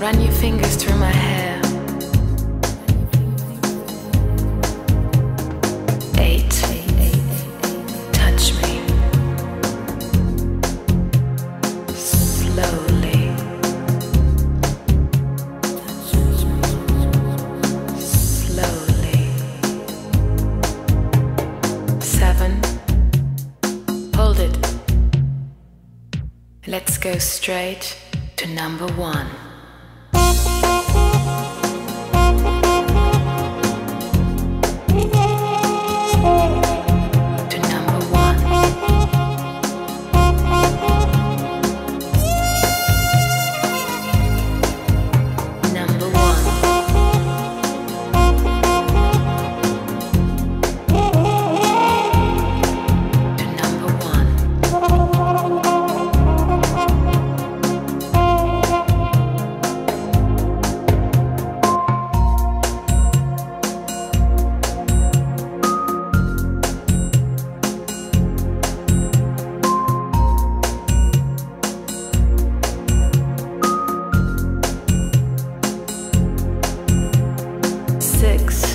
Run your fingers through my hair. Eight. Touch me. Slowly. Slowly. Seven. Hold it. Let's go straight to number one. Six.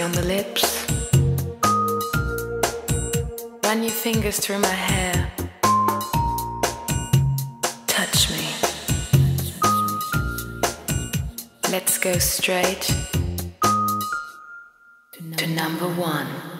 On the lips. Run your fingers through my hair. Touch me. Let's go straight to number one.